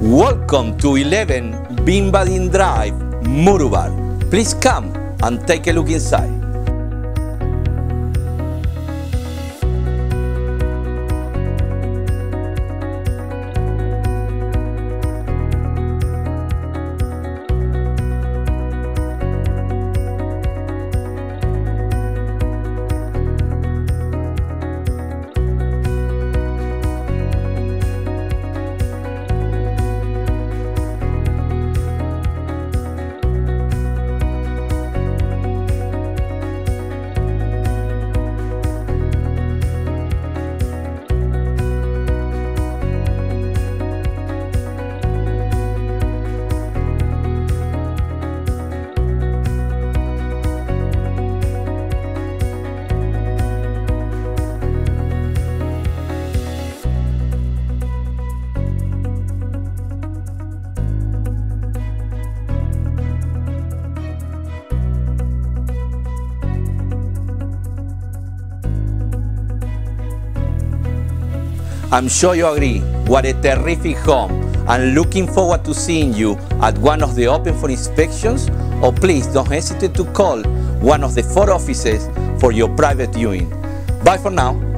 Welcome to 11 Bimbadeen Drive, Mooroolbark. Please come and take a look inside. I'm sure you agree. What a terrific home. I'm looking forward to seeing you at one of the open for inspections or please don't hesitate to call one of the four offices for your private viewing. Bye for now.